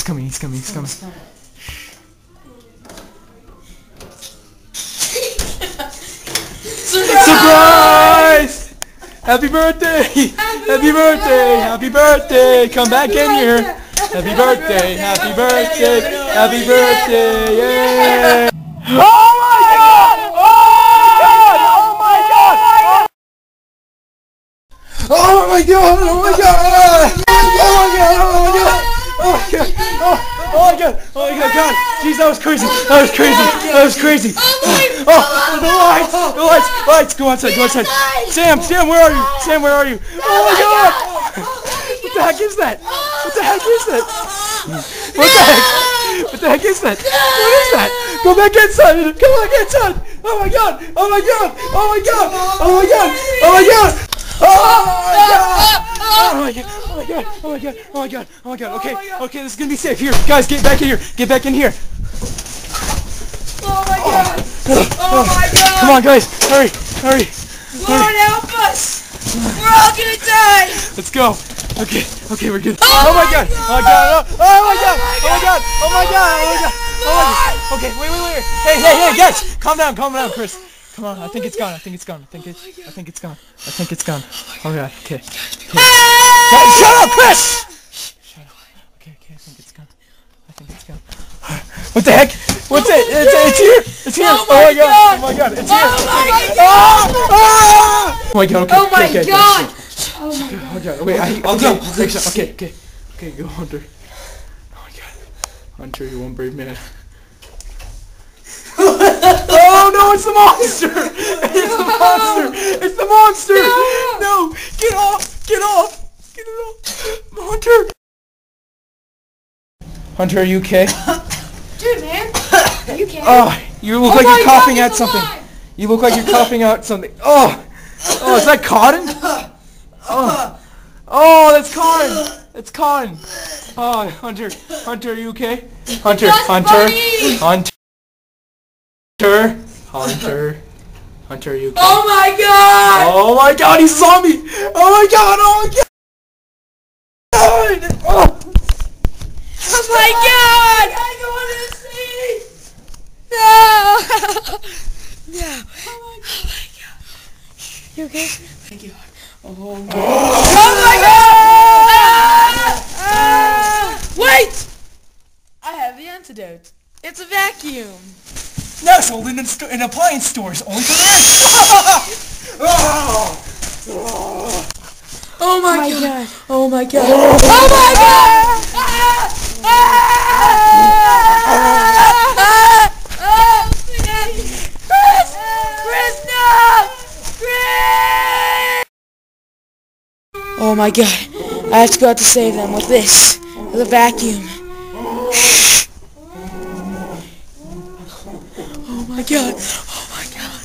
He's coming, he's coming, he's coming. Surprise! Happy birthday! Happy birthday! Happy birthday! Come back in here! Happy birthday! Happy birthday! Happy birthday! Yay! Oh my god! Oh my god! Oh my god! Oh my god! Oh my oh god! Oh my god! Oh my god! Oh oh my god! Oh my god! God! Jeez, that was crazy! That was crazy! That was crazy! Oh, the lights! The lights! Lights! Go outside! Go outside! Sam! Sam, where are you? Sam, where are you? Oh my god! What the heck is that? What the heck is that? What the heck? What the heck is that? What is that? Go back inside! Come back inside! Oh my god! Oh my god! Oh my god! Oh my god! Oh my god! Oh my god! Oh my god! Oh my god! Oh my god! Oh my god! Oh my god! Okay, okay, this is gonna be safe. Here, guys, get back in here. Get back in here. Oh my god! Oh my god! Come on, guys, hurry, hurry. Lord help us! We're all gonna die! Let's go. Okay, okay, we're good. Oh my god! Oh my god! Oh my god! Oh my god! Oh my god! Oh my god! Oh my god! Okay, wait, wait, wait. Hey, hey, hey, guys! Calm down, calm down, Chris. Come on, I think it's gone. I think it's gone. I think it. I think it's gone. I think it's gone. Oh god. Okay. okay. Shut up, Chris! Shut up. Okay, okay. I think it's gone. I think it's gone. What the heck? What's it? It's, it's here! It's here! Oh Oh my my god! God! Oh my god! It's here! Oh my Ah! Ah! Oh my god! Okay. Oh my okay, okay, god! Okay, oh my god! Wait, I. I'll go, okay, okay, okay, okay. Go, Hunter. Oh my god, Hunter, you one brave man. Oh no! It's the monster! It's the monster! It's the monster! No! Get off! Get off! Get it off! Hunter! Hunter, are you okay? Dude, man! Are You can't. Oh, ah, you look Oh like you're coughing he's out something. alive! You look like you're coughing out something. Oh! Oh, is that cotton? Oh, oh that's cotton! It's cotton! Oh, Hunter, Hunter, are you okay? Hunter, That's Hunter, funny! Hunter, Hunter, Hunter, are you okay? Oh my god! Oh my god, he saw me! Oh my god, oh my god! Oh, Oh my god! I go into the sea! No! no. Oh my god. Oh my god. You okay? Thank you. Oh, my god! oh my god! Ah! Ah! Wait! I have the antidote. It's a vacuum. Now sold in, in appliance stores, only for the rich! Oh my, god. Oh my god. Oh my god! Ah! Ah! Ah! Ah! Chris! Chris, no! Chris! Oh my god. I have to go out to save them with this. With a vacuum. my god. Oh my god.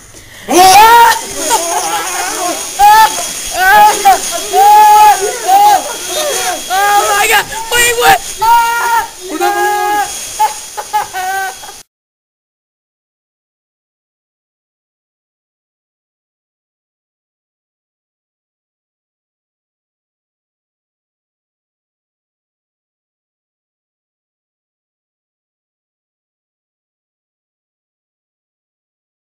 Oh my god. Wait, what?